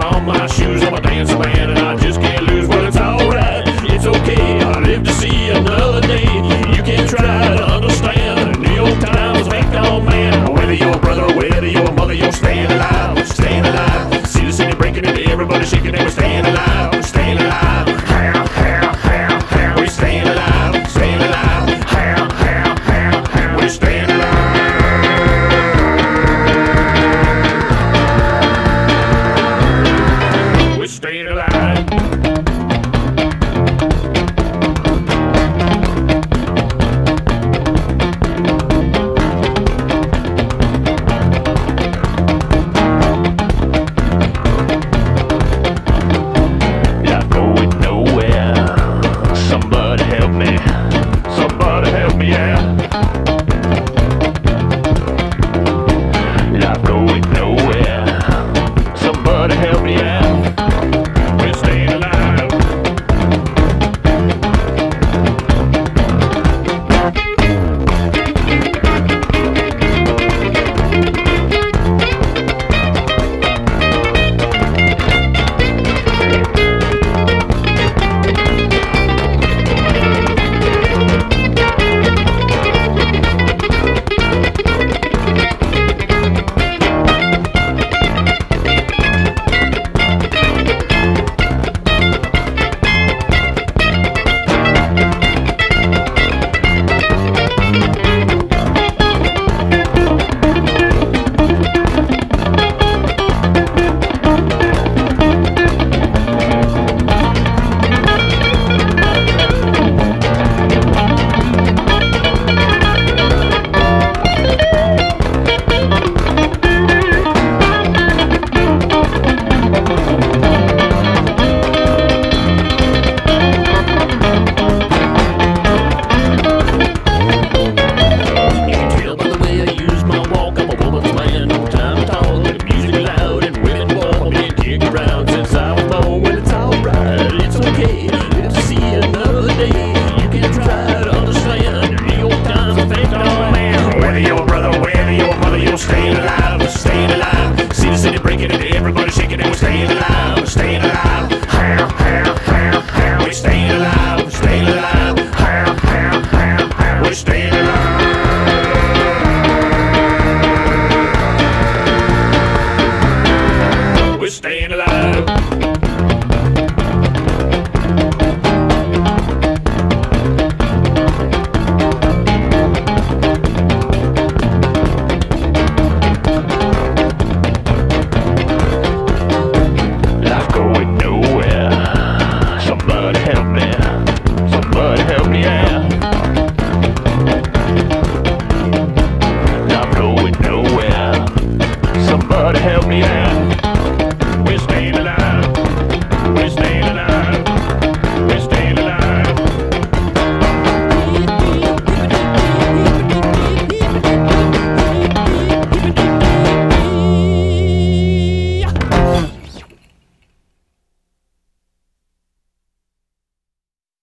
on my shoes, I'm a dancing man, and I just can't.